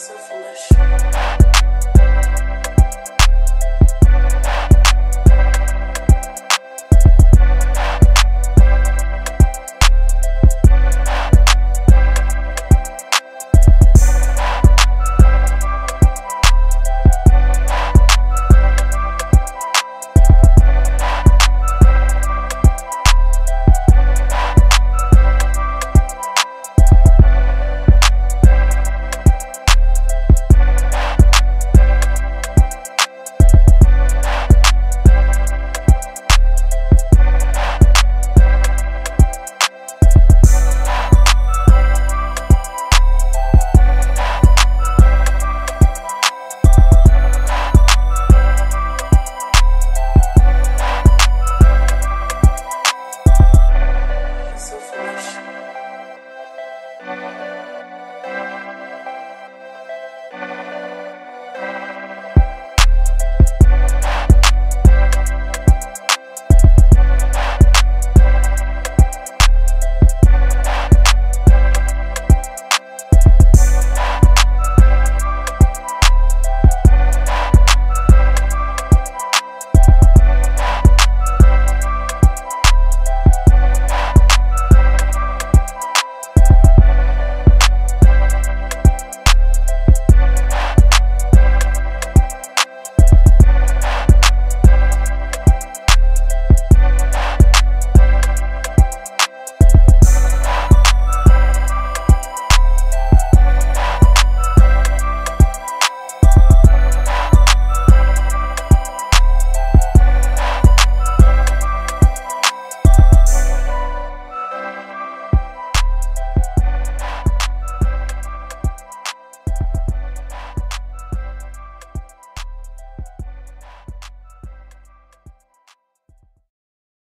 so foolish.